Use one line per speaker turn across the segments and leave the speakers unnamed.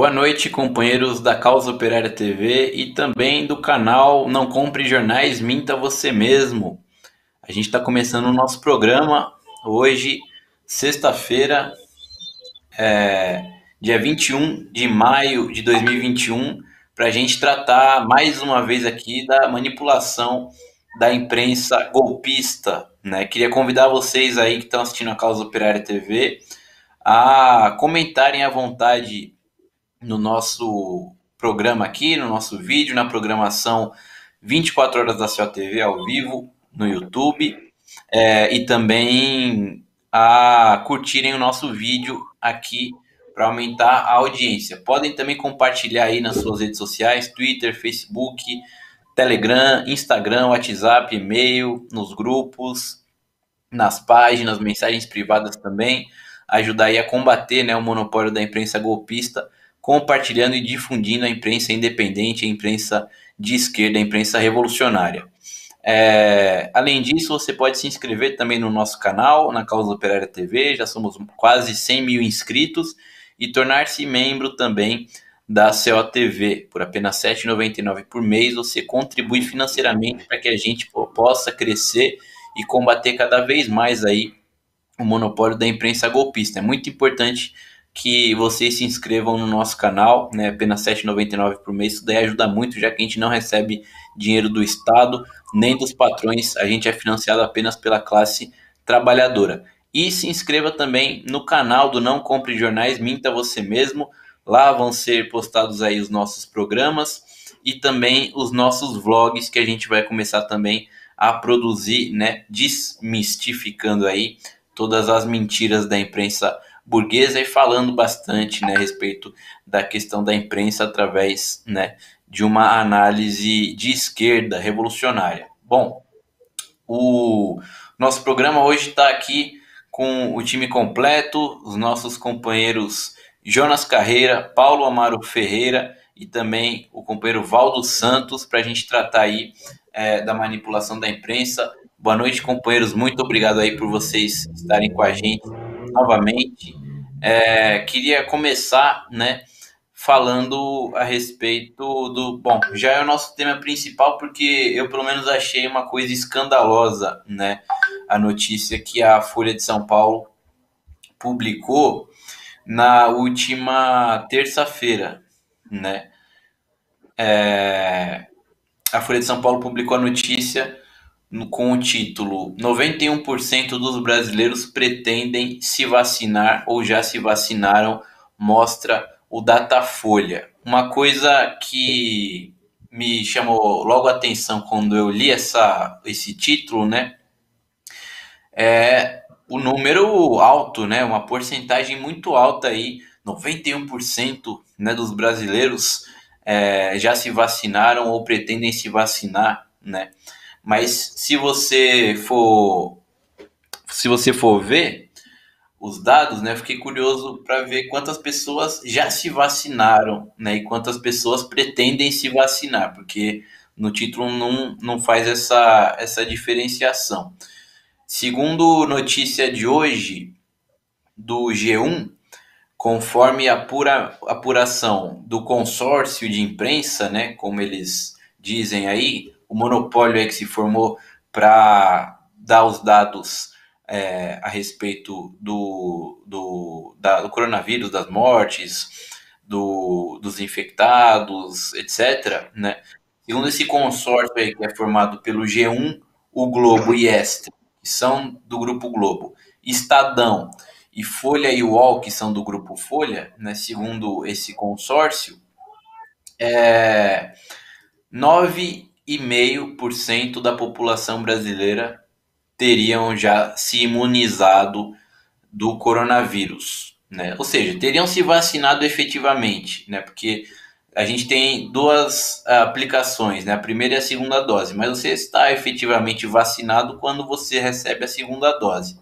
Boa noite, companheiros da Causa Operária TV e também do canal Não Compre Jornais, Minta Você Mesmo. A gente está começando o nosso programa hoje, sexta-feira, é, dia 21 de maio de 2021, para a gente tratar mais uma vez aqui da manipulação da imprensa golpista. Né? Queria convidar vocês aí que estão assistindo a Causa Operária TV a comentarem à vontade no nosso programa aqui, no nosso vídeo, na programação 24 horas da sua TV ao vivo no YouTube é, e também a curtirem o nosso vídeo aqui para aumentar a audiência. Podem também compartilhar aí nas suas redes sociais, Twitter, Facebook, Telegram, Instagram, WhatsApp, e-mail, nos grupos, nas páginas, mensagens privadas também, ajudar aí a combater né, o monopólio da imprensa golpista compartilhando e difundindo a imprensa independente, a imprensa de esquerda, a imprensa revolucionária. É, além disso, você pode se inscrever também no nosso canal, na Causa Operária TV, já somos quase 100 mil inscritos, e tornar-se membro também da COTV. Por apenas R$ 7,99 por mês, você contribui financeiramente para que a gente possa crescer e combater cada vez mais aí o monopólio da imprensa golpista. É muito importante que vocês se inscrevam no nosso canal, né? Apenas R$ 7,99 por mês. Isso daí ajuda muito, já que a gente não recebe dinheiro do Estado nem dos patrões. A gente é financiado apenas pela classe trabalhadora. E se inscreva também no canal do Não Compre Jornais, Minta Você Mesmo. Lá vão ser postados aí os nossos programas e também os nossos vlogs que a gente vai começar também a produzir, né? Desmistificando aí todas as mentiras da imprensa burguesa e falando bastante né, a respeito da questão da imprensa através né, de uma análise de esquerda revolucionária. Bom, o nosso programa hoje está aqui com o time completo, os nossos companheiros Jonas Carreira, Paulo Amaro Ferreira e também o companheiro Valdo Santos para a gente tratar aí é, da manipulação da imprensa. Boa noite, companheiros. Muito obrigado aí por vocês estarem com a gente novamente. É, queria começar, né, falando a respeito do. Bom, já é o nosso tema principal, porque eu pelo menos achei uma coisa escandalosa, né? A notícia que a Folha de São Paulo publicou na última terça-feira, né? É, a Folha de São Paulo publicou a notícia com o título 91% dos brasileiros pretendem se vacinar ou já se vacinaram, mostra o Datafolha. Uma coisa que me chamou logo a atenção quando eu li essa, esse título, né? É o número alto, né? Uma porcentagem muito alta aí, 91% né, dos brasileiros é, já se vacinaram ou pretendem se vacinar, né? Mas se você for se você for ver os dados, né, fiquei curioso para ver quantas pessoas já se vacinaram, né, e quantas pessoas pretendem se vacinar, porque no título não, não faz essa, essa diferenciação. Segundo notícia de hoje do G1, conforme a apura, apuração do consórcio de imprensa, né, como eles dizem aí, o monopólio que se formou para dar os dados é, a respeito do, do, da, do coronavírus, das mortes, do, dos infectados, etc. Né? Segundo esse consórcio aí, que é formado pelo G1, o Globo e Extra, que são do Grupo Globo, Estadão e Folha e UOL, que são do Grupo Folha, né, segundo esse consórcio, é, 9 3,5% da população brasileira teriam já se imunizado do coronavírus, né? Ou seja, teriam se vacinado efetivamente, né? Porque a gente tem duas aplicações, né? A primeira e a segunda dose, mas você está efetivamente vacinado quando você recebe a segunda dose.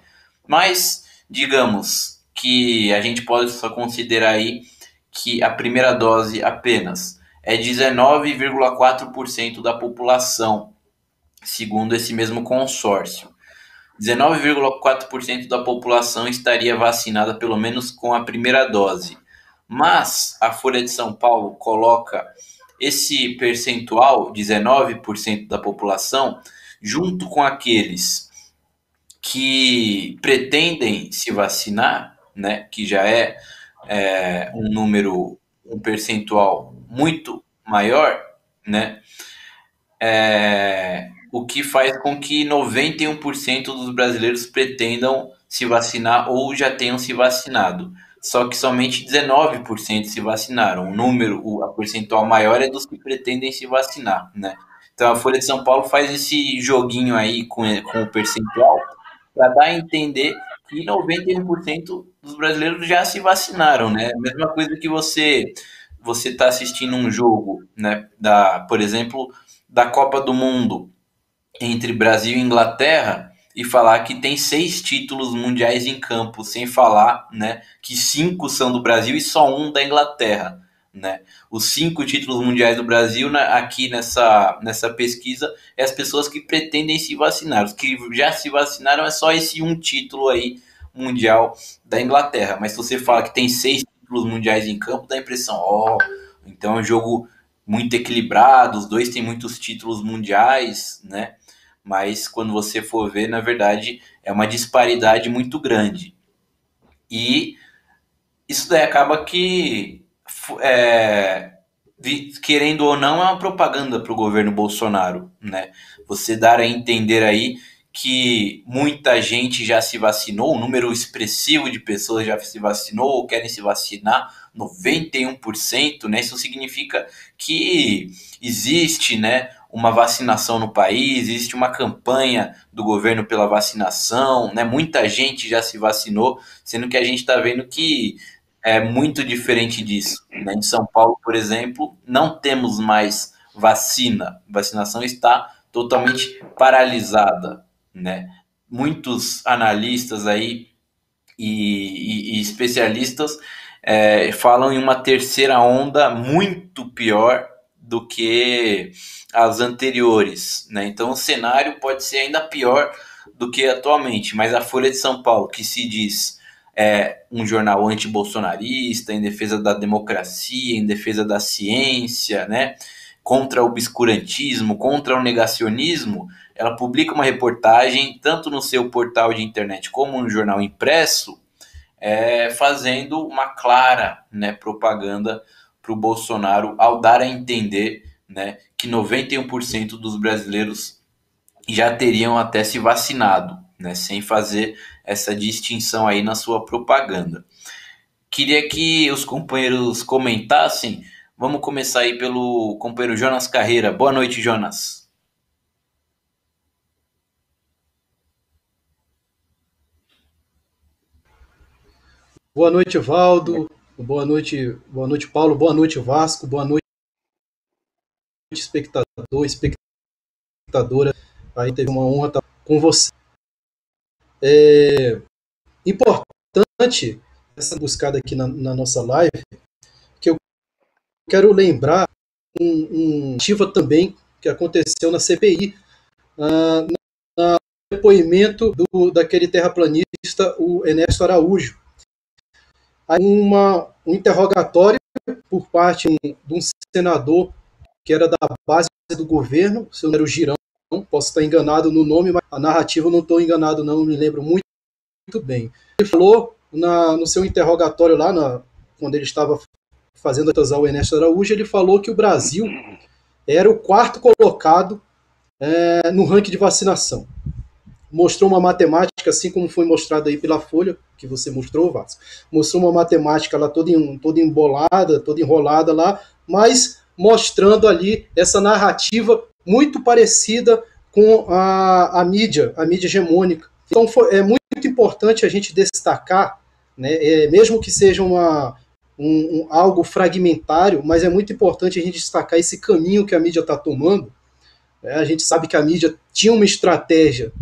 Mas digamos que a gente pode só considerar aí que a primeira dose apenas é 19,4% da população, segundo esse mesmo consórcio. 19,4% da população estaria vacinada pelo menos com a primeira dose. Mas a Folha de São Paulo coloca esse percentual, 19% da população, junto com aqueles que pretendem se vacinar, né, que já é, é um número, um percentual muito maior, né, é, o que faz com que 91% dos brasileiros pretendam se vacinar ou já tenham se vacinado. Só que somente 19% se vacinaram. O número, a percentual maior é dos que pretendem se vacinar, né? Então a Folha de São Paulo faz esse joguinho aí com, com o percentual para dar a entender que 91% dos brasileiros já se vacinaram, né? Mesma coisa que você você está assistindo um jogo, né? Da, por exemplo, da Copa do Mundo entre Brasil e Inglaterra e falar que tem seis títulos mundiais em campo, sem falar né, que cinco são do Brasil e só um da Inglaterra. Né? Os cinco títulos mundiais do Brasil, aqui nessa, nessa pesquisa, é as pessoas que pretendem se vacinar. Os que já se vacinaram é só esse um título aí mundial da Inglaterra. Mas se você fala que tem seis títulos mundiais em campo, dá a impressão, ó, oh, então é um jogo muito equilibrado, os dois têm muitos títulos mundiais, né? mas quando você for ver, na verdade, é uma disparidade muito grande. E isso daí acaba que, é, querendo ou não, é uma propaganda para o governo Bolsonaro, né? Você dar a entender aí que muita gente já se vacinou, um número expressivo de pessoas já se vacinou ou querem se vacinar, 91%, né? Isso significa que existe, né, uma vacinação no país, existe uma campanha do governo pela vacinação, né? Muita gente já se vacinou, sendo que a gente está vendo que é muito diferente disso. Né? Em São Paulo, por exemplo, não temos mais vacina. Vacinação está totalmente paralisada, né? Muitos analistas aí e, e, e especialistas é, falam em uma terceira onda muito pior do que as anteriores, né? Então o cenário pode ser ainda pior do que atualmente, mas a Folha de São Paulo, que se diz é, um jornal antibolsonarista, em defesa da democracia, em defesa da ciência, né? Contra o obscurantismo, contra o negacionismo, ela publica uma reportagem tanto no seu portal de internet como no jornal impresso, é, fazendo uma clara né, propaganda para o Bolsonaro ao dar a entender né, que 91% dos brasileiros já teriam até se vacinado, né, sem fazer essa distinção aí na sua propaganda. Queria que os companheiros comentassem. Vamos começar aí pelo companheiro Jonas Carreira. Boa noite, Jonas.
Boa noite, Valdo. Boa noite, boa noite, Paulo. Boa noite, Vasco. Boa noite, espectador, espectadora. Aí teve uma honra estar com você. É importante essa buscada aqui na, na nossa live, que eu quero lembrar um, um ativa também que aconteceu na CPI, uh, no depoimento do, daquele terraplanista, o Ernesto Araújo uma, um interrogatório por parte de um senador que era da base do governo, seu nome era o Girão, posso estar enganado no nome, mas a narrativa não estou enganado não, me lembro muito, muito bem. Ele falou na, no seu interrogatório lá, na, quando ele estava fazendo a o Ernesto Araújo, ele falou que o Brasil era o quarto colocado é, no ranking de vacinação mostrou uma matemática, assim como foi mostrado aí pela folha que você mostrou, Vasco. Mostrou uma matemática lá toda, em, toda embolada, toda enrolada lá, mas mostrando ali essa narrativa muito parecida com a, a mídia, a mídia hegemônica. Então foi, é muito importante a gente destacar, né, é, mesmo que seja uma, um, um, algo fragmentário, mas é muito importante a gente destacar esse caminho que a mídia está tomando. É, a gente sabe que a mídia tinha uma estratégia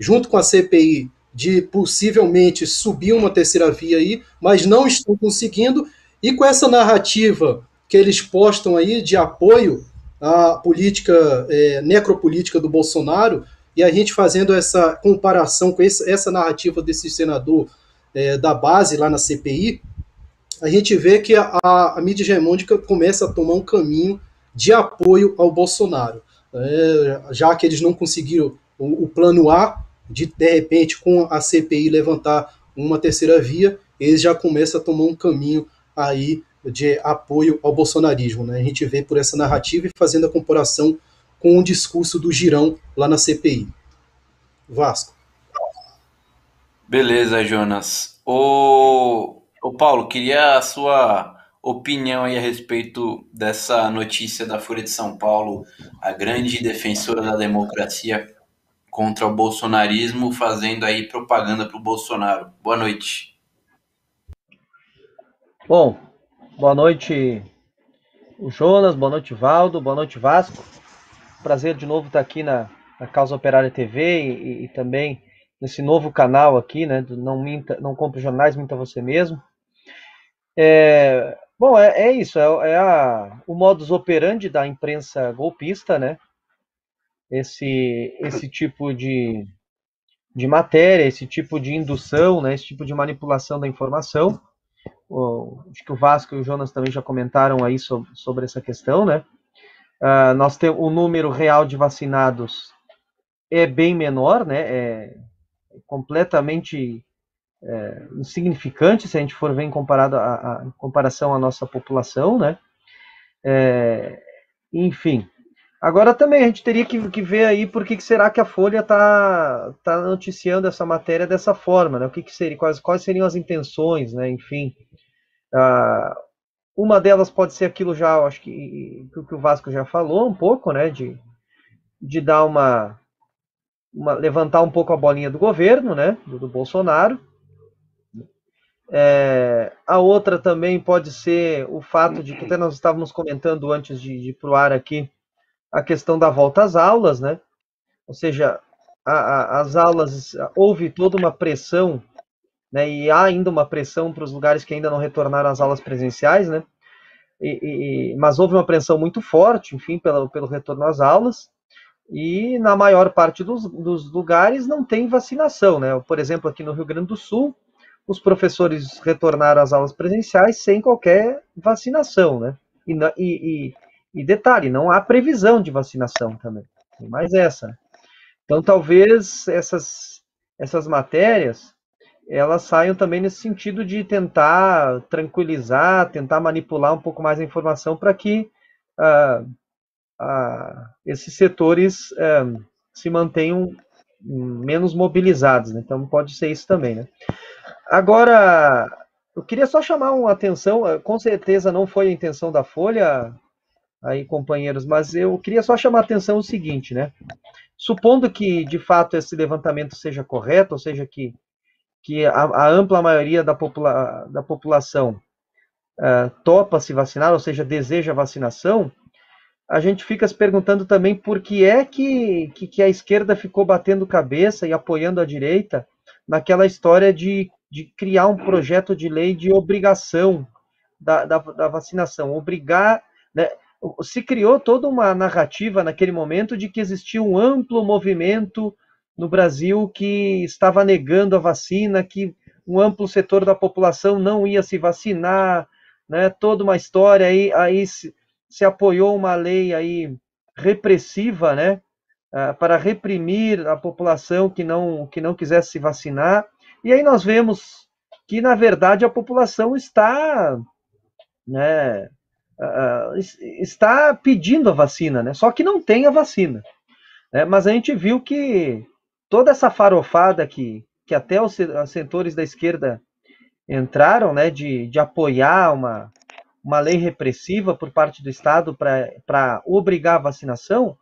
junto com a CPI, de possivelmente subir uma terceira via aí, mas não estão conseguindo. E com essa narrativa que eles postam aí de apoio à política é, necropolítica do Bolsonaro, e a gente fazendo essa comparação com esse, essa narrativa desse senador é, da base lá na CPI, a gente vê que a, a mídia hegemônica começa a tomar um caminho de apoio ao Bolsonaro. É, já que eles não conseguiram o, o, plano A, de de repente, com a CPI levantar uma terceira via, eles já começam a tomar um caminho aí de apoio ao bolsonarismo. Né? A gente vê por essa narrativa e fazendo a comparação com o discurso do Girão lá na CPI. Vasco.
Beleza, Jonas. O, o Paulo, queria a sua opinião aí a respeito dessa notícia da Folha de São Paulo, a grande defensora da democracia contra o bolsonarismo, fazendo aí propaganda para o Bolsonaro. Boa noite.
Bom, boa noite, o Jonas, boa noite, Valdo, boa noite, Vasco. Prazer de novo estar aqui na, na Causa Operária TV e, e, também nesse novo canal aqui, né, do Não, minta, não Compre Jornais, Minta Você Mesmo. É, bom, é, é isso, é, é a, o modus operandi da imprensa golpista, né, esse, esse tipo de, de matéria, esse tipo de indução, né, esse tipo de manipulação da informação. O, acho que o Vasco e o Jonas também já comentaram aí sobre, sobre essa questão, né? Uh, nós temos o número real de vacinados é bem menor, né? É completamente é, insignificante se a gente for ver em, comparado a, a em comparação à nossa população, né? É, enfim. Agora também a gente teria que, que ver aí por que, que será que a Folha está tá noticiando essa matéria dessa forma, né? O que, que seria, quais, quais seriam as intenções, né? Enfim. Uh, uma delas pode ser aquilo já, acho que, que o Vasco já falou um pouco, né? De, de dar uma, uma, levantar um pouco a bolinha do governo, né, do, do Bolsonaro. É, a outra também pode ser o fato de que até nós estávamos comentando antes de, de ir para o ar aqui a questão da volta às aulas, né? Ou seja, a, a, as aulas houve toda uma pressão, né? E há ainda uma pressão para os lugares que ainda não retornaram às aulas presenciais, né? E, e, mas houve uma pressão muito forte, enfim, pelo, pelo retorno às aulas e na maior parte dos, dos, lugares não tem vacinação, né? Por exemplo, aqui no Rio Grande do Sul, os professores retornaram às aulas presenciais sem qualquer vacinação, né? E, e, e detalhe, não há previsão de vacinação também, tem mais essa. Então, talvez essas, essas matérias elas saiam também nesse sentido de tentar tranquilizar, tentar manipular um pouco mais a informação para que uh, a, esses setores é, se mantenham menos mobilizados, né? então pode ser isso também. Né? Agora, eu queria só chamar uma atenção, eh, com certeza não foi a intenção da Folha, aí companheiros, mas eu queria só chamar a atenção o seguinte, né? Supondo que de fato esse levantamento seja correto, ou seja, que, que a, a ampla maioria da, popula da população uh, topa se vacinar, ou seja, deseja vacinação, a gente fica se perguntando também por que é que, que, que, a esquerda ficou batendo cabeça e apoiando a direita naquela história de, de criar um projeto de lei de obrigação da, da, da vacinação. Obrigar. Né, se criou toda uma narrativa naquele momento de que existia um amplo movimento no Brasil que estava negando a vacina, que um amplo setor da população não ia se vacinar, né, toda uma história aí, aí se apoiou uma lei aí repressiva, né, ah, para reprimir a população que não que não quisesse se vacinar. E aí nós vemos que na verdade a população está, né, ah, está pedindo a vacina, né? Só que não tem a vacina. Né? Mas a gente viu que toda essa farofada que, que até os setores da esquerda entraram, né, de, de apoiar uma, uma lei repressiva por parte do Estado para obrigar a vacinação,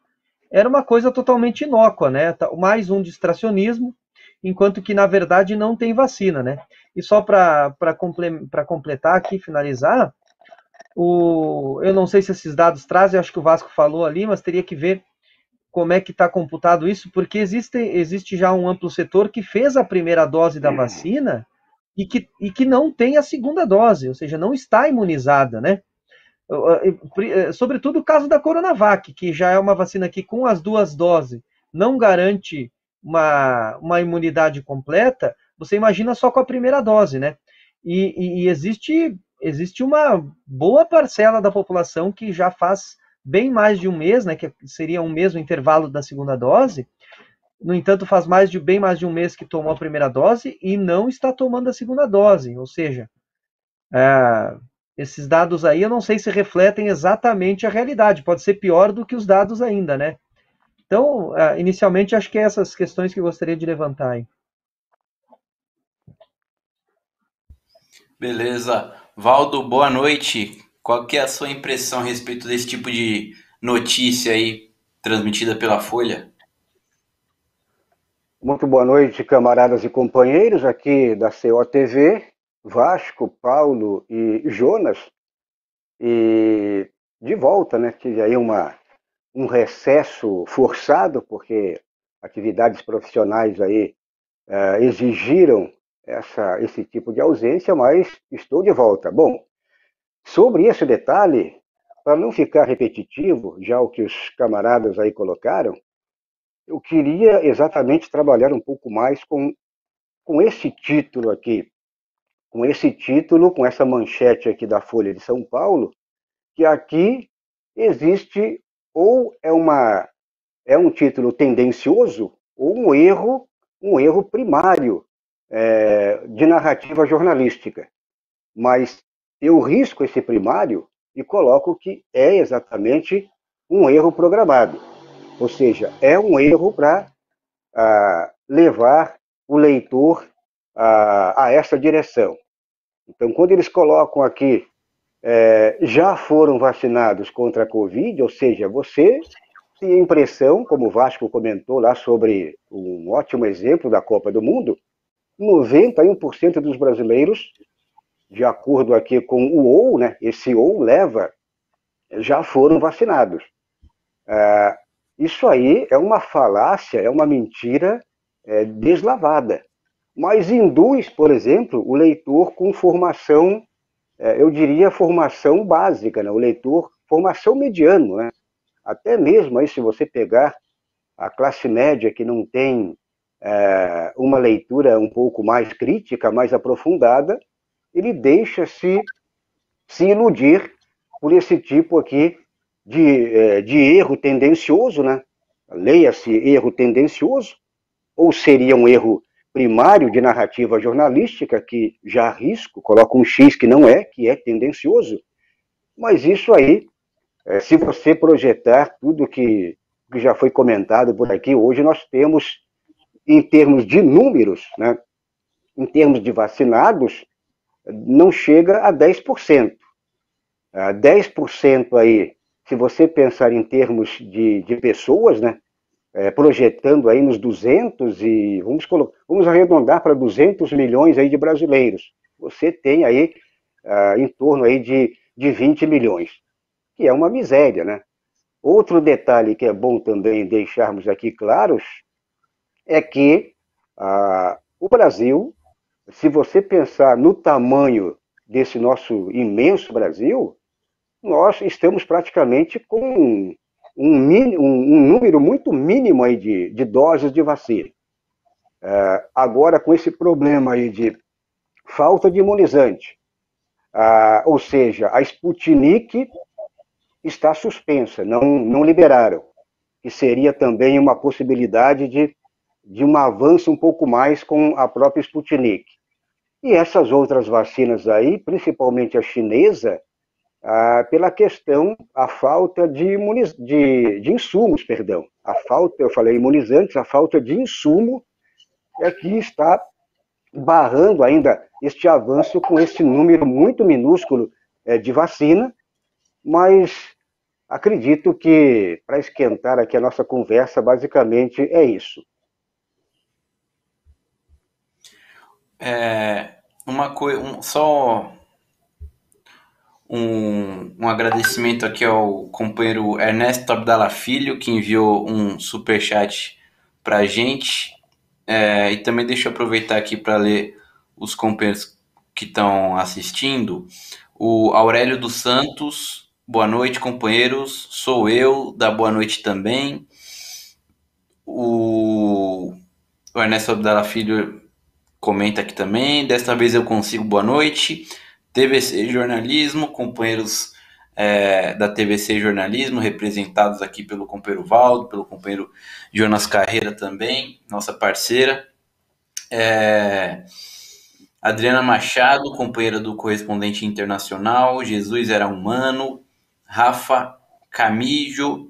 era uma coisa totalmente inócua, né? Tá, mais um distracionismo, enquanto que, na verdade, não tem vacina, né? E só para completar aqui, finalizar, o, eu não sei se esses dados trazem, acho que o Vasco falou ali, mas teria que ver como é que está computado isso, porque existe, existe já um amplo setor que fez a primeira dose da vacina e que, e que não tem a segunda dose, ou seja, não está imunizada, né? Eh, sobretudo o caso da Coronavac, que já é uma vacina que com as duas doses não garante uma, uma imunidade completa, você imagina só com a primeira dose, né? E, e, e existe existe uma boa parcela da população que já faz bem mais de um mês, né, que seria um mês o intervalo da segunda dose, no entanto, faz mais de bem mais de um mês que tomou a primeira dose e não está tomando a segunda dose. Ou seja, é, esses dados aí eu não sei se refletem exatamente a realidade. Pode ser pior do que os dados ainda, né? Então, é, inicialmente, acho que é essas questões que eu gostaria de levantar aí.
Beleza. Valdo, boa noite. Qual que é a sua impressão a respeito desse tipo de notícia aí transmitida pela Folha?
Muito boa noite, camaradas e companheiros aqui da COTV, Vasco, Paulo e Jonas. E de volta, né? Tive aí uma, um recesso forçado, porque atividades profissionais aí uh, exigiram essa, esse tipo de ausência, mas estou de volta. Bom, sobre esse detalhe, para não ficar repetitivo, já o que os camaradas aí colocaram, eu queria exatamente trabalhar um pouco mais com, com esse título aqui, com esse título, com essa manchete aqui da Folha de São Paulo, que aqui existe ou é uma é um título tendencioso ou um erro, um erro primário é, de narrativa jornalística. Mas eu risco esse primário e coloco que é exatamente um erro programado. Ou seja, é um erro para ah, levar o leitor a, a, essa direção. Então, quando eles colocam aqui, é, já foram vacinados contra a Covid, ou seja, você tem a impressão, como o Vasco comentou lá sobre um ótimo exemplo da Copa do Mundo, 91% dos brasileiros, de acordo aqui com o OU, né, esse OU leva, já foram vacinados. É, isso aí é uma falácia, é uma mentira é, deslavada. Mas induz, por exemplo, o leitor com formação, é, eu diria formação básica, né? o leitor, formação mediano. Né? Até mesmo aí, se você pegar a classe média que não tem é, uma leitura um pouco mais crítica, mais aprofundada, ele deixa-se se iludir por esse tipo aqui de, é, de erro tendencioso, né? Leia-se erro tendencioso, ou seria um erro primário de narrativa jornalística, que já arrisco, coloca um X que não é, que é tendencioso. Mas isso aí, é, se você projetar tudo que, que já foi comentado por aqui, hoje nós temos em termos de números, né, em termos de vacinados, não chega a 10%. 10% aí, se você pensar em termos de, de pessoas, né, é, projetando aí nos 200 e vamos, vamos arredondar para 200 milhões aí de brasileiros. Você tem aí uh, em torno aí de, de 20 milhões, que é uma miséria, né? Outro detalhe que é bom também deixarmos aqui claros é que ah, o Brasil, se você pensar no tamanho desse nosso imenso Brasil, nós estamos praticamente com um, um, número muito mínimo aí de, de doses de vacina. É, agora, com esse problema aí de falta de imunizante, ah, ou seja, a Sputnik está suspensa, não, não liberaram, que seria também uma possibilidade de de um avanço um pouco mais com a própria Sputnik. E essas outras vacinas aí, principalmente a chinesa, ah, pela questão, a falta de, imuniz... de, de insumos, perdão. A falta, eu falei imunizantes, a falta de insumo é que está barrando ainda este avanço com esse número muito minúsculo é, de vacina, mas acredito que, para esquentar aqui a nossa conversa, basicamente é isso.
É, uma coisa, um, só um, um agradecimento aqui ao companheiro Ernesto Abdala Filho, que enviou um super chat para a gente. É, e também deixa eu aproveitar aqui para ler os companheiros que estão assistindo. O Aurélio dos Santos, boa noite, companheiros. Sou eu, da boa noite também. O, o Ernesto Abdala Filho comenta aqui também. Desta vez eu consigo boa noite. TVC Jornalismo, companheiros é, da TVC Jornalismo, representados aqui pelo companheiro Valdo, pelo companheiro Jonas Carreira também, nossa parceira. É, Adriana Machado, companheira do correspondente internacional, Jesus era humano, Rafa Camijo,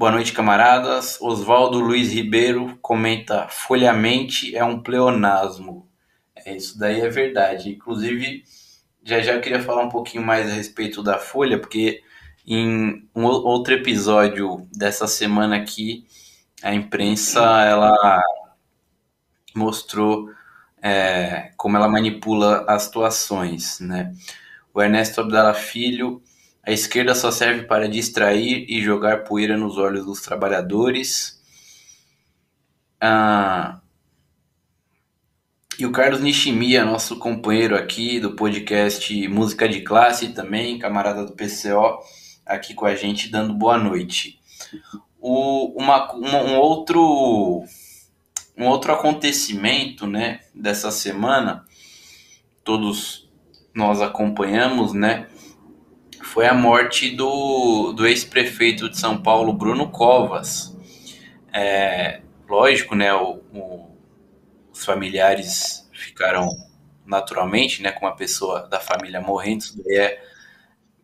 boa noite camaradas, Oswaldo Luiz Ribeiro comenta, folhamente é um pleonasmo. É, isso daí é verdade, inclusive já já queria falar um pouquinho mais a respeito da Folha, porque em um outro episódio dessa semana aqui, a imprensa ela mostrou é, como ela manipula as situações, né? O Ernesto Abdala Filho, a esquerda só serve para distrair e jogar poeira nos olhos dos trabalhadores. Ah, e o Carlos Nishimiya, nosso companheiro aqui do podcast Música de Classe também, camarada do PCO, aqui com a gente, dando boa noite. O, uma, uma, um, outro, um outro acontecimento né, dessa semana, todos nós acompanhamos, né? Foi a morte do, do ex-prefeito de São Paulo, Bruno Covas. É, lógico, né? O, o os familiares ficaram naturalmente, né, com uma pessoa da família morrendo, isso daí é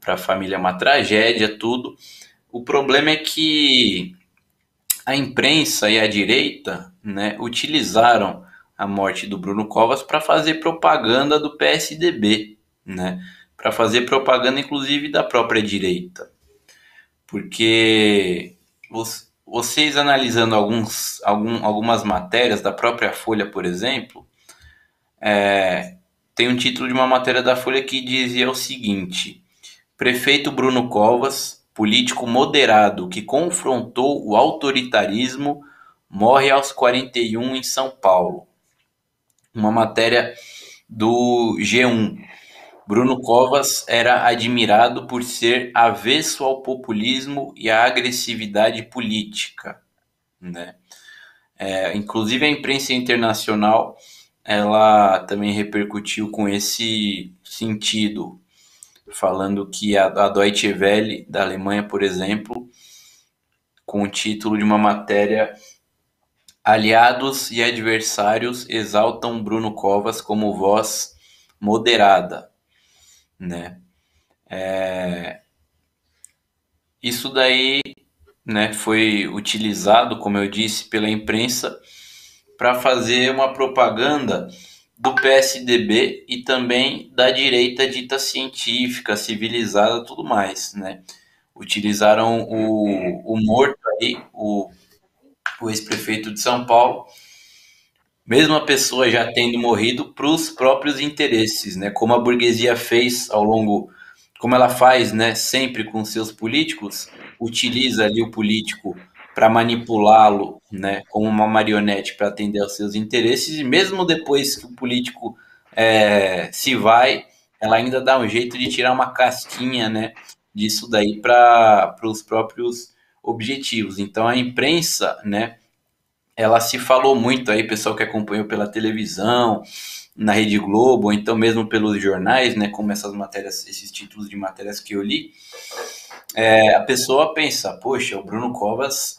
para a família uma tragédia, tudo. O problema é que a imprensa e a direita, né, utilizaram a morte do Bruno Covas para fazer propaganda do PSDB, né, para fazer propaganda inclusive da própria direita. Porque vocês analisando alguns, algum, algumas matérias da própria Folha, por exemplo, é, tem um título de uma matéria da Folha que dizia o seguinte: Prefeito Bruno Covas, político moderado que confrontou o autoritarismo, morre aos 41 em São Paulo. Uma matéria do G1. Bruno Covas era admirado por ser avesso ao populismo e à agressividade política. Né? É, inclusive a imprensa internacional ela também repercutiu com esse sentido, falando que a, a Deutsche Welle da Alemanha, por exemplo, com o título de uma matéria Aliados e adversários exaltam Bruno Covas como voz moderada né? É... Isso daí, né, foi utilizado, como eu disse, pela imprensa para fazer uma propaganda do PSDB e também da direita dita científica, civilizada, tudo mais, né? Utilizaram o, o morto aí, o, o ex-prefeito de São Paulo, mesmo a pessoa já tendo morrido para os próprios interesses, né? Como a burguesia fez ao longo, como ela faz, né? Sempre com seus políticos, utiliza ali o político para manipulá-lo, né? Como uma marionete para atender aos seus interesses e mesmo depois que o político é, se vai, ela ainda dá um jeito de tirar uma casquinha, né? Disso daí para os próprios objetivos. Então a imprensa, né? Ela se falou muito aí, pessoal que acompanhou pela televisão, na Rede Globo, ou então mesmo pelos jornais, né, como essas matérias, esses títulos de matérias que eu li, é, a pessoa pensa, poxa, o Bruno Covas,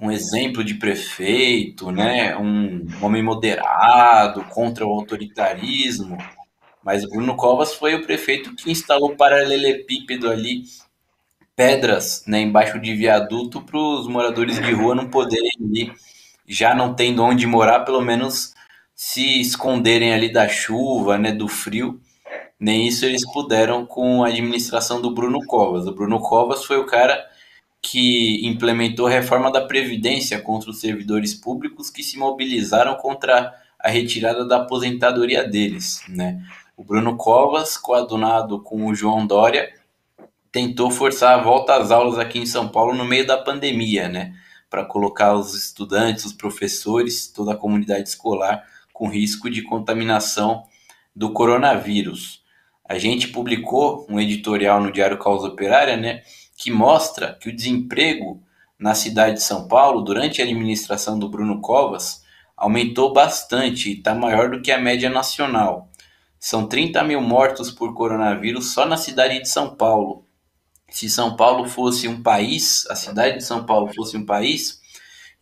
um exemplo de prefeito, né, um homem moderado, contra o autoritarismo, mas o Bruno Covas foi o prefeito que instalou paralelepípedo ali, pedras, né, embaixo de viaduto para os moradores de rua não poderem ir já não tendo onde morar, pelo menos se esconderem ali da chuva, né, do frio. Nem isso eles puderam com a administração do Bruno Covas. O Bruno Covas foi o cara que implementou a reforma da Previdência contra os servidores públicos que se mobilizaram contra a retirada da aposentadoria deles. Né? O Bruno Covas, coadunado com o João Dória, tentou forçar a volta às aulas aqui em São Paulo no meio da pandemia, né? Para colocar os estudantes, os professores, toda a comunidade escolar com risco de contaminação do coronavírus. A gente publicou um editorial no Diário Causa Operária, né, que mostra que o desemprego na cidade de São Paulo durante a administração do Bruno Covas aumentou bastante e está maior do que a média nacional. são 30 mil mortos por coronavírus só na cidade de São Paulo. Se São Paulo fosse um país, a cidade de São Paulo fosse um país,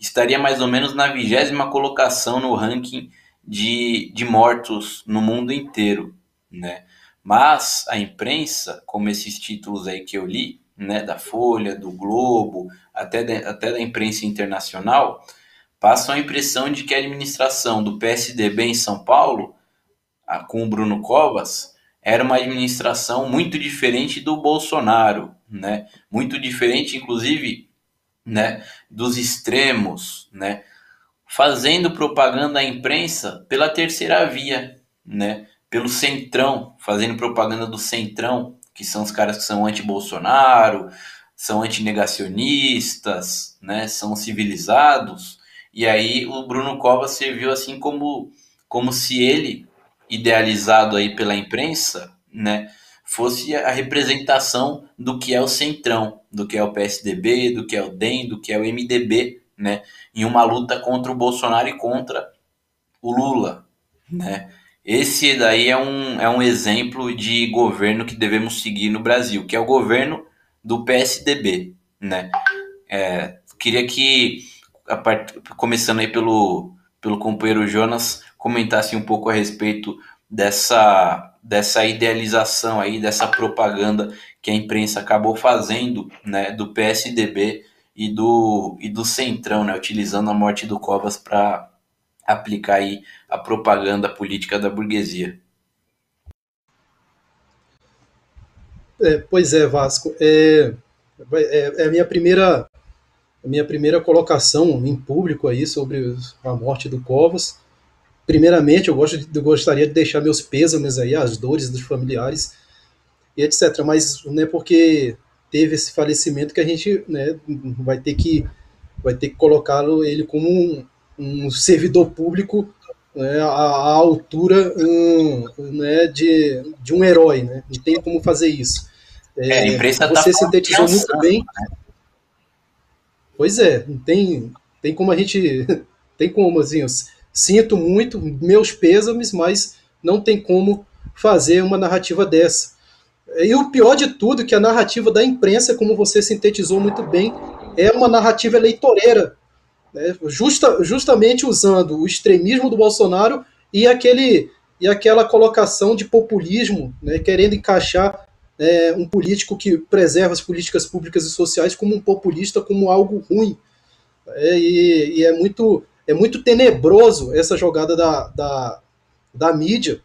estaria mais ou menos na vigésima colocação no ranking de, de mortos no mundo inteiro, né? Mas a imprensa, como esses títulos aí que eu li, né, da Folha, do Globo, até, de, até da imprensa internacional, passam a impressão de que a administração do PSDB em São Paulo, a, com o Bruno Covas, era uma administração muito diferente do Bolsonaro, né? Muito diferente, inclusive, né, dos extremos, né? Fazendo propaganda à imprensa pela terceira via, né? Pelo centrão, fazendo propaganda do centrão, que são os caras que são anti-Bolsonaro, são antinegacionistas, né? São civilizados. E aí o Bruno Covas serviu assim como como se ele idealizado aí pela imprensa, né, fosse a representação do que é o Centrão, do que é o PSDB, do que é o DEM, do que é o MDB, né, em uma luta contra o Bolsonaro e contra o Lula, né. Esse daí é um, é um exemplo de governo que devemos seguir no Brasil, que é o governo do PSDB, né. É, queria que, part... começando aí pelo, pelo companheiro Jonas, comentasse um pouco a respeito dessa, dessa idealização aí, dessa propaganda que a imprensa acabou fazendo, né, do PSDB e do, e do Centrão, né, utilizando a morte do Covas para aplicar aí a propaganda política da burguesia.
É, pois é, Vasco. É, é, é, a minha primeira a minha primeira colocação em público aí sobre a morte do Covas. Primeiramente, eu, gosto de, eu gostaria de deixar meus pêsames aí, as dores dos familiares e etc. Mas não é porque teve esse falecimento que a gente né, vai ter que vai ter que colocá-lo ele como um, um servidor público né, à, à, altura um, né, de, de um herói, né? Não tem como fazer isso.
É, é, a imprensa
tá você tá sintetizou muito bem. Né? Pois é, não tem, tem como a gente. Tem como, assim, Sinto muito, meus pêsames, mas não tem como fazer uma narrativa dessa. E o pior de tudo é que a narrativa da imprensa, como você sintetizou muito bem, é uma narrativa eleitoreira, né? Justa, justamente usando o extremismo do Bolsonaro e aquele e aquela colocação de populismo, né? querendo encaixar é, um político que preserva as políticas públicas e sociais como um populista, como algo ruim. É, e, e é muito é muito tenebroso essa jogada da, da, da mídia.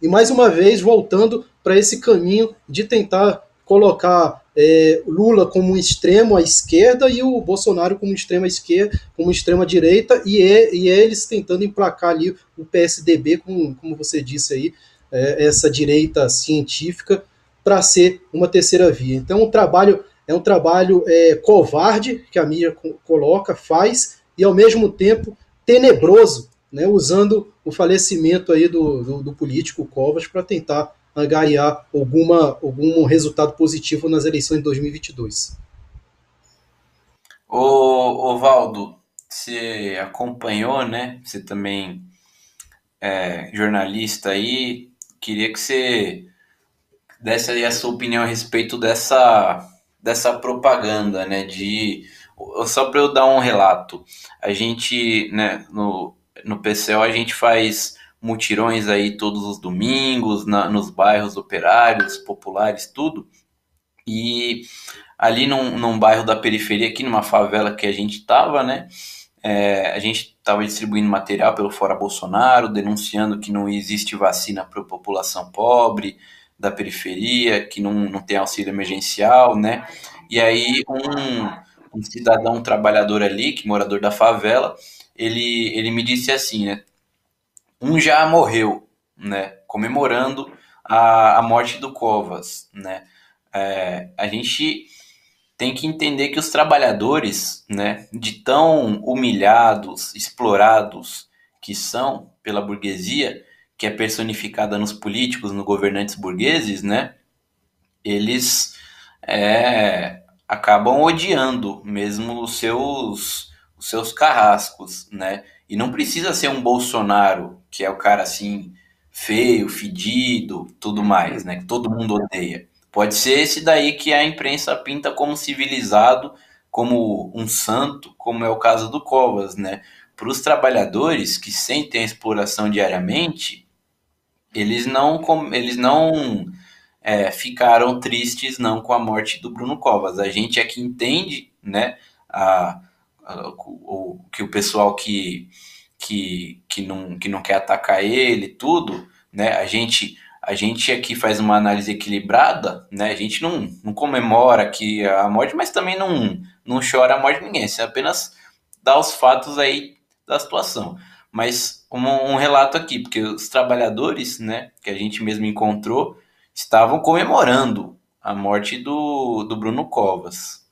E mais uma vez, voltando para esse caminho de tentar colocar é, Lula como um extremo à esquerda e o Bolsonaro como extrema esquerda, como extrema direita, e, é, e é eles tentando emplacar ali o PSDB, como, como você disse aí, é, essa direita científica, para ser uma terceira via. Então, um trabalho é um trabalho é, covarde que a mídia coloca, faz, e ao mesmo tempo tenebroso, né, usando o falecimento aí do, do, do político Covas para tentar angariar alguma, algum resultado positivo nas eleições de 2022.
Ô, Valdo, você acompanhou, né? Você também é jornalista aí. Queria que você desse aí a sua opinião a respeito dessa, dessa propaganda, né? De só para eu dar um relato, a gente, né, no, no PCO a gente faz mutirões aí todos os domingos, na, nos bairros operários, populares, tudo. E ali num, num bairro da periferia, aqui numa favela que a gente tava, né, é, a gente estava distribuindo material pelo Fora Bolsonaro, denunciando que não existe vacina para a população pobre da periferia, que não, não tem auxílio emergencial, né? E aí um, um cidadão trabalhador ali, que morador da favela, ele, ele me disse assim, né? Um já morreu, né? Comemorando a, a morte do Covas, né? É, a gente tem que entender que os trabalhadores, né, de tão humilhados, explorados que são pela burguesia, que é personificada nos políticos, nos governantes burgueses, né, eles é, acabam odiando mesmo os seus, os seus carrascos, né? E não precisa ser um Bolsonaro, que é o cara assim feio, fedido, tudo mais, né? Que todo mundo odeia. Pode ser esse daí que a imprensa pinta como civilizado, como um santo, como é o caso do Covas, né? Para os trabalhadores que sentem a exploração diariamente, eles não, eles não é, ficaram tristes não com a morte do Bruno Covas. A gente é que entende, né? A, a, o, que o pessoal que, que, que, não, que não quer atacar ele, tudo, né? A gente a gente aqui faz uma análise equilibrada, né? A gente não, não comemora aqui a morte, mas também não, não chora a morte de ninguém. Você apenas dá os fatos aí da situação. Mas um, um relato aqui, porque os trabalhadores, né, que a gente mesmo encontrou, estavam comemorando a morte do, do Bruno Covas.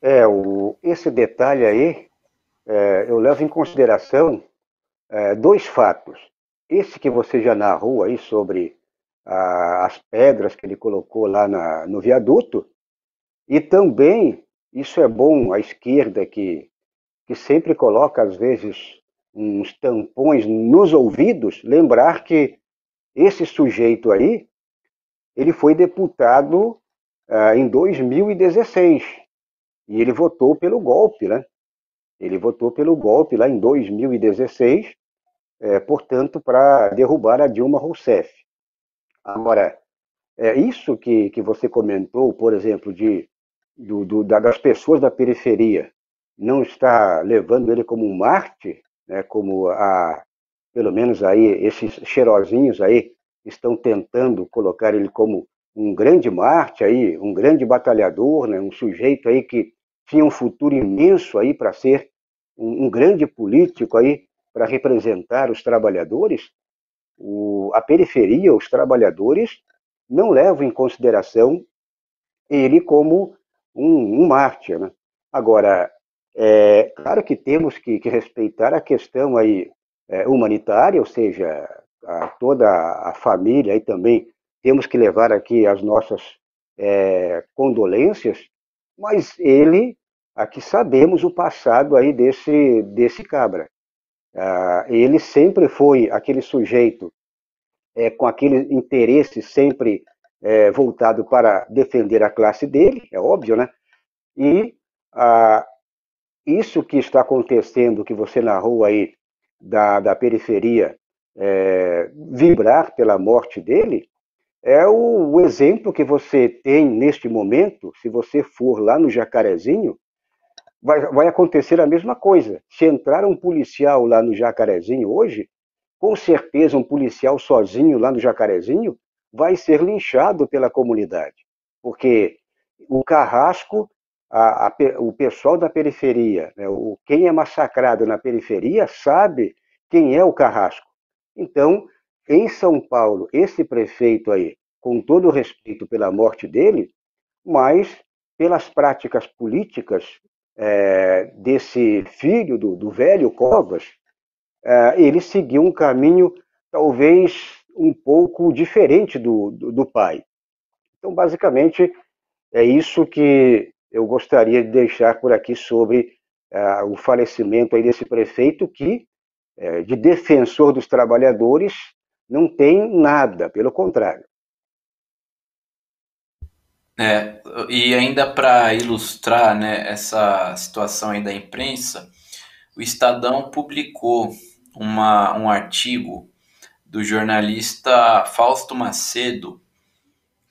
É, o, esse detalhe aí, é, eu levo em consideração é, dois fatos. Esse que você já narrou aí sobre a, as pedras que ele colocou lá na, no viaduto, e também, isso é bom, a esquerda que, que sempre coloca, às vezes, uns tampões nos ouvidos, lembrar que esse sujeito aí, ele foi deputado ah, em 2016 e ele votou pelo golpe, né? Ele votou pelo golpe lá em 2016 é, portanto, para derrubar a Dilma Rousseff. Agora, é isso que, que você comentou, por exemplo, de, do, do, das pessoas da periferia, não está levando ele como um Marte, né, como a, pelo menos aí esses cheirosinhos aí estão tentando colocar ele como um grande Marte aí, um grande batalhador, né, um sujeito aí que tinha um futuro imenso aí para ser um, um grande político aí para representar os trabalhadores, o, a periferia, os trabalhadores, não levam em consideração ele como um, um mártir. Né? Agora, é claro que temos que, que respeitar a questão aí, é, humanitária, ou seja, a, toda a família e também temos que levar aqui as nossas é, condolências, mas ele, aqui sabemos o passado aí desse, desse cabra. Ah, ele sempre foi aquele sujeito é, com aquele interesse sempre é, voltado para defender a classe dele, é óbvio, né? E ah, isso que está acontecendo, que você narrou aí, da, da periferia, é, vibrar pela morte dele, é o, o, exemplo que você tem neste momento, se você for lá no Jacarezinho, vai, vai acontecer a mesma coisa. Se entrar um policial lá no Jacarezinho hoje, com certeza um policial sozinho lá no Jacarezinho vai ser linchado pela comunidade, porque o carrasco, a, a, o pessoal da periferia, né, o, quem é massacrado na periferia sabe quem é o carrasco. Então, em São Paulo, esse prefeito aí, com todo o respeito pela morte dele, mas pelas práticas políticas é, desse filho do, do velho Covas, é, ele seguiu um caminho talvez um pouco diferente do, do, do pai. Então, basicamente, é isso que eu gostaria de deixar por aqui sobre é, o falecimento aí desse prefeito que, é, de defensor dos trabalhadores, não tem nada, pelo contrário.
É, e ainda para ilustrar né, essa situação aí da imprensa, o Estadão publicou uma, um artigo do jornalista Fausto Macedo,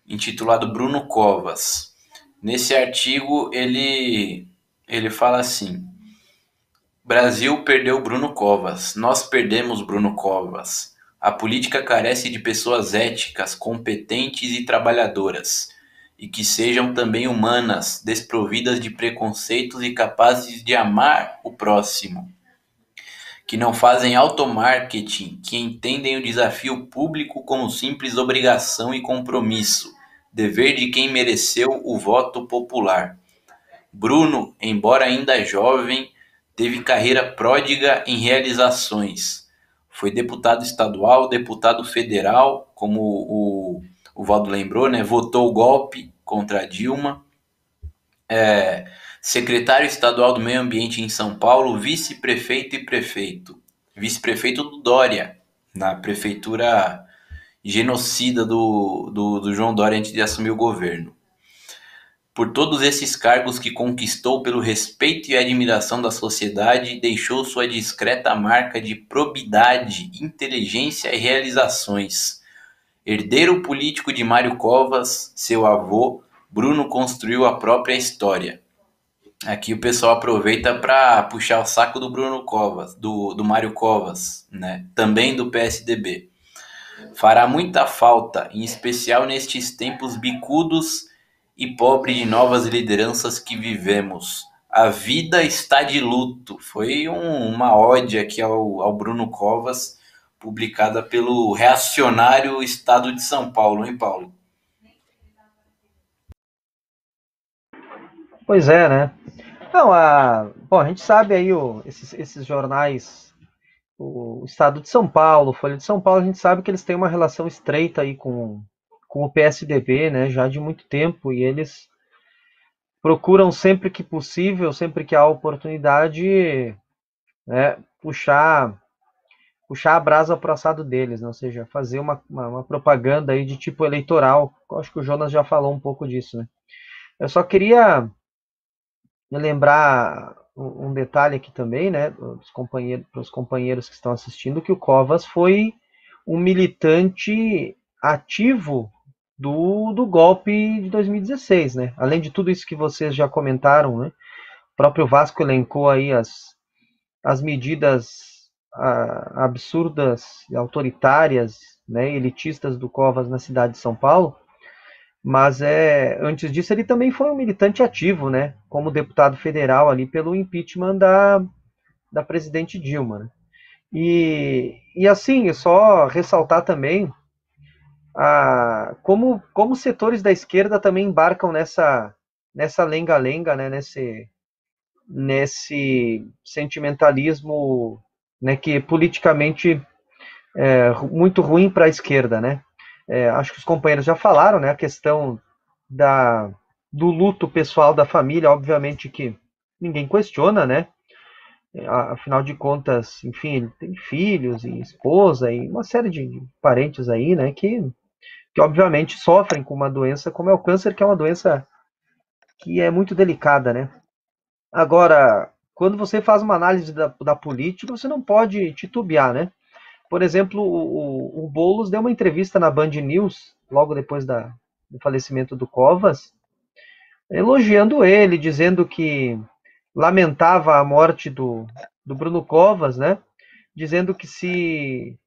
intitulado Bruno Covas. Nesse artigo ele, ele fala assim: Brasil perdeu Bruno Covas, nós perdemos Bruno Covas. A política carece de pessoas éticas, competentes e trabalhadoras e que sejam também humanas, desprovidas de preconceitos e capazes de amar o próximo. Que não fazem automarketing, que entendem o desafio público como simples obrigação e compromisso, dever de quem mereceu o voto popular. Bruno, embora ainda jovem, teve carreira pródiga em realizações. Foi deputado estadual, deputado federal, como o o Valdo lembrou, né, votou o golpe contra Dilma. É, secretário estadual do Meio Ambiente em São Paulo, vice-prefeito e prefeito. vice-prefeito do Dória, na prefeitura genocida do, do, do João Dória antes de assumir o governo. Por todos esses cargos que conquistou pelo respeito e admiração da sociedade, deixou sua discreta marca de probidade, inteligência e realizações. Herdeiro político de Mário Covas, seu avô, Bruno construiu a própria história. Aqui o pessoal aproveita para puxar o saco do Bruno Covas, do, do Mário Covas, né? também do PSDB. Fará muita falta, em especial nestes tempos bicudos e pobre de novas lideranças que vivemos. A vida está de luto. Foi um, uma ode aqui ao, ao Bruno Covas, publicada pelo reacionário Estado de São Paulo, hein, Paulo?
Pois é, né? Não, a, bom, a gente sabe aí o, esses, esses jornais, o Estado de São Paulo, Folha de São Paulo, a gente sabe que eles têm uma relação estreita aí com, com o PSDB, né, já de muito tempo, e eles procuram sempre que possível, sempre que há oportunidade, né, puxar puxar a brasa para o assado deles, né? ou seja, fazer uma, uma, uma, propaganda aí de tipo eleitoral. Acho que o Jonas já falou um pouco disso, né? Eu só queria lembrar um detalhe aqui também, né, para companheiros, os companheiros que estão assistindo, que o Covas foi um militante ativo do, do golpe de 2016, né? Além de tudo isso que vocês já comentaram, né? O próprio Vasco elencou aí as, as medidas a, absurdas, autoritárias, né, elitistas do Covas na cidade de São Paulo. Mas é, antes disso ele também foi um militante ativo, né, como deputado federal ali pelo impeachment da, da presidente Dilma. Né? E, e assim, só ressaltar também a, como, como setores da esquerda também embarcam nessa nessa lenga-lenga, né, nesse, nesse sentimentalismo né, que é politicamente é muito ruim para a esquerda, né? É, acho que os companheiros já falaram, né? A questão da, do luto pessoal da família, obviamente que ninguém questiona, né? Afinal de contas, enfim, ele tem filhos e esposa e uma série de parentes aí, né? Que que obviamente sofrem com uma doença como é o câncer, que é uma doença que é muito delicada, né? Agora, quando você faz uma análise da, da política, você não pode titubear, né? Por exemplo, o, o Boulos deu uma entrevista na Band News, logo depois da, do falecimento do Covas, elogiando ele, dizendo que lamentava a morte do, do Bruno Covas, né? Dizendo que se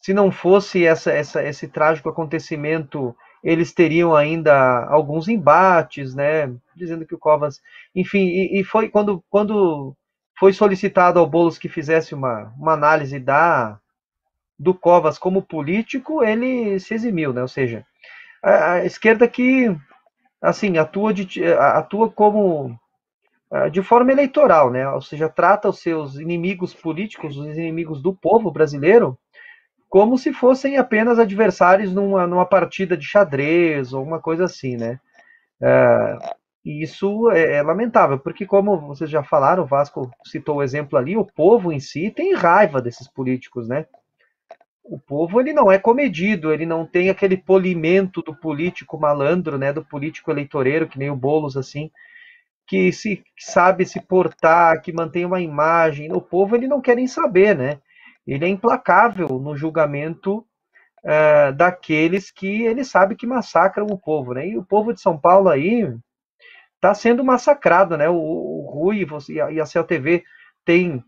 se não fosse essa, essa, esse trágico acontecimento, eles teriam ainda alguns embates, né? Dizendo que o Covas, enfim, e, e foi quando, quando foi solicitado ao Bolos que fizesse uma, uma análise da do Covas como político, ele se eximiu, né? Ou seja, a, a esquerda que assim atua de, atua como de forma eleitoral, né? Ou seja, trata os seus inimigos políticos, os inimigos do povo brasileiro, como se fossem apenas adversários numa, numa partida de xadrez ou uma coisa assim, né? É, isso é, é, lamentável, porque como vocês já falaram, o Vasco citou o exemplo ali, o povo em si tem raiva desses políticos, né? O povo ele não é comedido, ele não tem aquele polimento do político malandro, né? Do político eleitoreiro, que nem o Bolos assim, que se que sabe se portar, que mantém uma imagem. O povo ele não quer nem saber, né? ele é implacável no julgamento uh, daqueles que ele sabe que massacram o povo, né? E o povo de São Paulo aí está sendo massacrado, né? O, o Rui e a Cel TV tem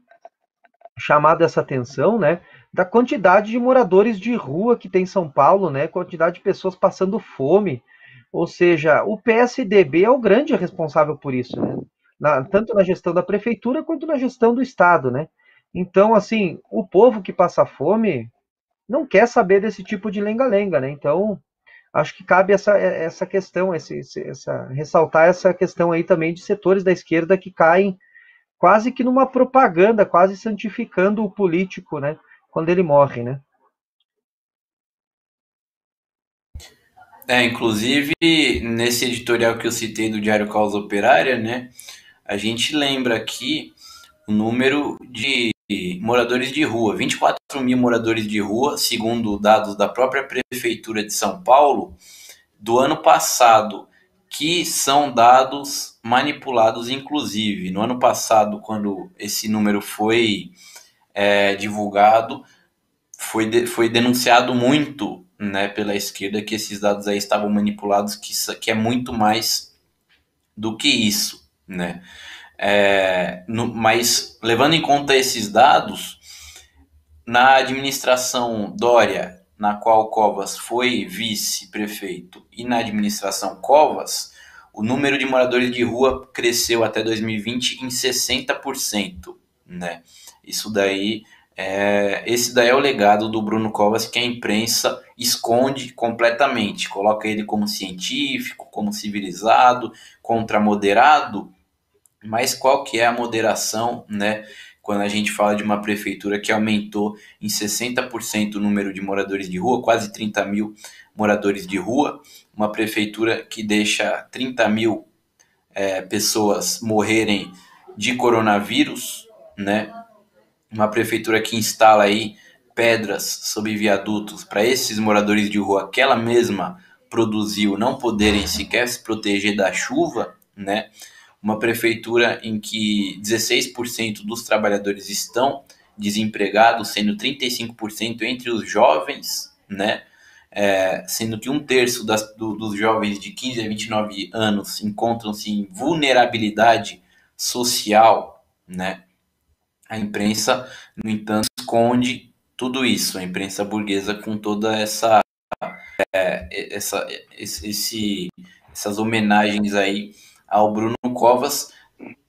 chamado essa atenção, né? Da quantidade de moradores de rua que tem em São Paulo, né? Quantidade de pessoas passando fome. Ou seja, o PSDB é o grande responsável por isso, né? Na, tanto na gestão da prefeitura quanto na gestão do Estado, né? Então, assim, o povo que passa fome não quer saber desse tipo de lenga-lenga, né? Então, acho que cabe essa, essa questão, esse, essa, ressaltar essa questão aí também de setores da esquerda que caem quase que numa propaganda, quase santificando o político, né? Quando ele morre, né?
É, inclusive, nesse editorial que eu citei do Diário Causa Operária, né? A gente lembra aqui o número de moradores de rua, 24 mil moradores de rua, segundo dados da própria Prefeitura de São Paulo, do ano passado, que são dados manipulados, inclusive. No ano passado, quando esse número foi é, divulgado, foi, de, foi denunciado muito né, pela esquerda que esses dados aí estavam manipulados, que, que é muito mais do que isso, né? É, no, mas levando em conta esses dados, na administração Dória, na qual Covas foi vice-prefeito, e na administração Covas, o número de moradores de rua cresceu até 2020 em 60%, né? Isso daí é, esse daí é o legado do Bruno Covas que a imprensa esconde completamente. Coloca ele como científico, como civilizado, contra moderado. Mas qual que é a moderação, né? Quando a gente fala de uma prefeitura que aumentou em 60% o número de moradores de rua, quase 30 mil moradores de rua, uma prefeitura que deixa 30 mil é, pessoas morrerem de coronavírus, né? uma prefeitura que instala aí pedras sob viadutos para esses moradores de rua que ela mesma produziu não poderem sequer se proteger da chuva, né? Uma prefeitura em que 16% dos trabalhadores estão desempregados, sendo 35% entre os jovens, né? É, sendo que um terço das, do, dos jovens de 15 a 29 anos encontram-se em vulnerabilidade social, né? A imprensa, no entanto, esconde tudo isso, a imprensa burguesa com toda essa, é, essa esse, essas homenagens aí ao Bruno Covas,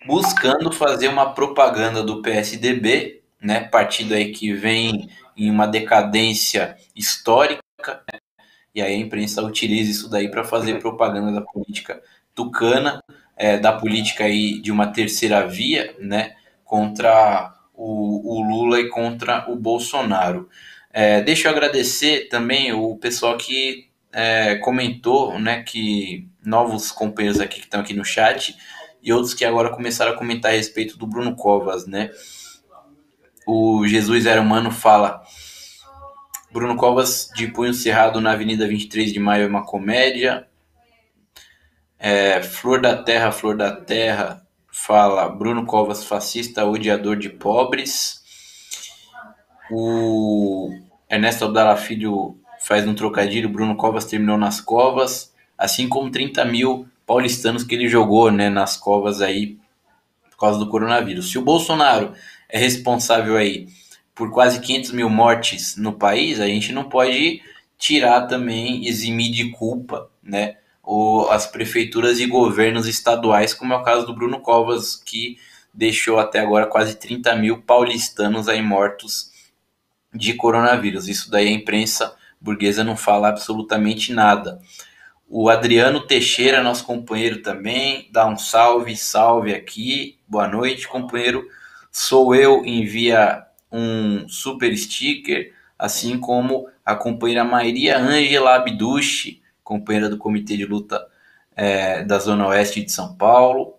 buscando fazer uma propaganda do PSDB, né, partido aí que vem em uma decadência histórica, né, e aí a imprensa utiliza isso daí para fazer propaganda da política tucana, é, da política aí de uma terceira via, né, contra o, o Lula e contra o Bolsonaro. É, deixa eu agradecer também o pessoal que é, comentou, né, que novos companheiros aqui que estão aqui no chat e outros que agora começaram a comentar a respeito do Bruno Covas, né? O Jesus Era Humano fala: Bruno Covas de punho cerrado na Avenida 23 de Maio é uma comédia. É, Flor da Terra, Flor da Terra fala Bruno Covas, fascista, odiador de pobres. O Ernesto Abdala Filho faz um trocadilho, Bruno Covas terminou nas covas, assim como 30 mil paulistanos que ele jogou né, nas covas aí por causa do coronavírus. Se o Bolsonaro é responsável aí por quase 500 mil mortes no país, a gente não pode tirar também, eximir de culpa, né, as prefeituras e governos estaduais, como é o caso do Bruno Covas, que deixou até agora quase 30 mil paulistanos aí mortos de coronavírus. Isso daí a imprensa burguesa não fala absolutamente nada. O Adriano Teixeira, nosso companheiro também, dá um salve, salve aqui. Boa noite, companheiro. Sou eu, envia um super sticker, assim como a companheira Maria Ângela Abducci, companheira do Comitê de Luta é, da Zona Oeste de São Paulo.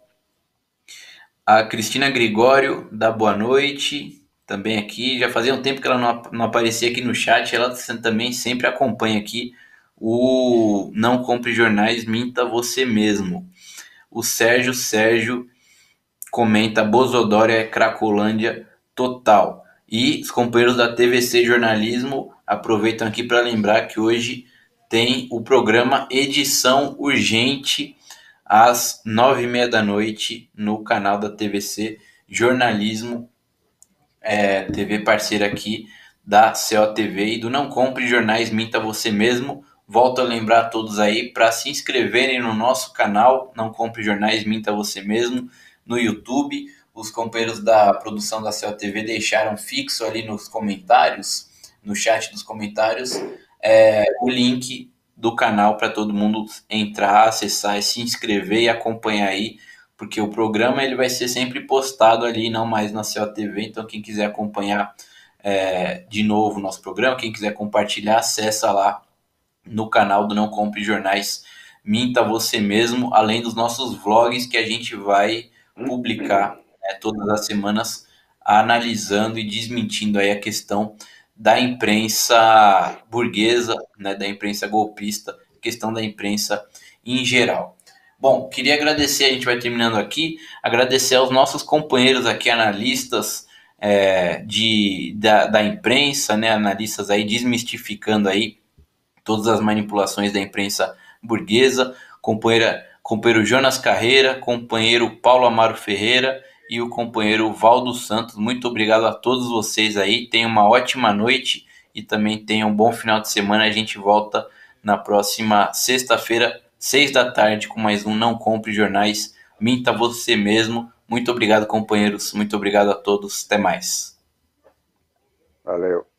A Cristina Gregório, da Boa Noite, também aqui. Já fazia um tempo que ela não, não aparecia aqui no chat, ela também sempre acompanha aqui o Não Compre Jornais, Minta Você Mesmo. O Sérgio Sérgio comenta Bozodória é Cracolândia total. E os companheiros da TVC Jornalismo aproveitam aqui para lembrar que hoje tem o programa Edição Urgente às nove e meia da noite no canal da TVC Jornalismo, é, TV parceira aqui da COTV e do Não Compre Jornais Minta Você Mesmo. Volto a lembrar a todos aí para se inscreverem no nosso canal Não Compre Jornais Minta Você Mesmo no YouTube. Os companheiros da produção da COTV deixaram fixo ali nos comentários, no chat dos comentários, é, o link do canal para todo mundo entrar, acessar, se inscrever e acompanhar aí, porque o programa ele vai ser sempre postado ali, não mais na COTV. Então, quem quiser acompanhar é, de novo o nosso programa, quem quiser compartilhar, acessa lá no canal do Não Compre Jornais Minta Você Mesmo, além dos nossos vlogs que a gente vai publicar né, todas as semanas analisando e desmentindo aí a questão da imprensa burguesa, né, da imprensa golpista, questão da imprensa em geral. Bom, queria agradecer, a gente vai terminando aqui, agradecer aos nossos companheiros aqui, analistas é, de, da, da imprensa, né, analistas aí desmistificando aí todas as manipulações da imprensa burguesa, companheira, companheiro Jonas Carreira, companheiro Paulo Amaro Ferreira e o companheiro Valdo Santos. Muito obrigado a todos vocês aí. Tenham uma ótima noite e também tenham um bom final de semana. A gente volta na próxima sexta-feira, seis da tarde, com mais um Não Compre Jornais. Minta você mesmo. Muito obrigado, companheiros. Muito obrigado a todos. Até mais.
Valeu.